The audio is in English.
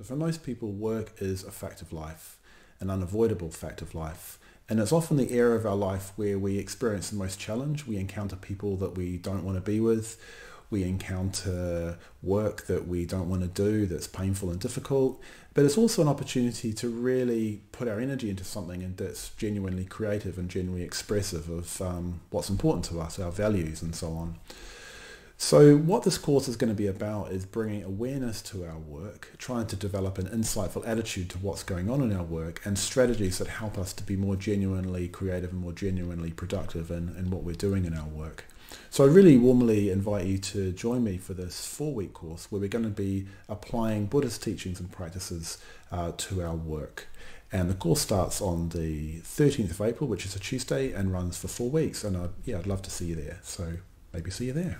So for most people, work is a fact of life, an unavoidable fact of life. And it's often the area of our life where we experience the most challenge. We encounter people that we don't want to be with. We encounter work that we don't want to do that's painful and difficult. But it's also an opportunity to really put our energy into something and that's genuinely creative and genuinely expressive of um, what's important to us, our values and so on. So what this course is going to be about is bringing awareness to our work, trying to develop an insightful attitude to what's going on in our work and strategies that help us to be more genuinely creative and more genuinely productive in, in what we're doing in our work. So I really warmly invite you to join me for this four-week course where we're going to be applying Buddhist teachings and practices uh, to our work. And the course starts on the 13th of April, which is a Tuesday, and runs for four weeks. And I'd, yeah, I'd love to see you there. So maybe see you there.